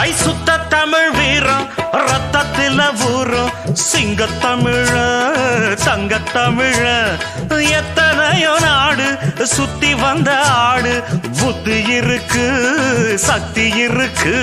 தாய் சுத்த தமிழ் வீரம் ரத்தத்தில ஊரும் சிங்க தமிழ தங்க தமிழ எத்தனையோ நாடு சுத்தி வந்த ஆடு. புத்தி இருக்கு சக்தி இருக்கு.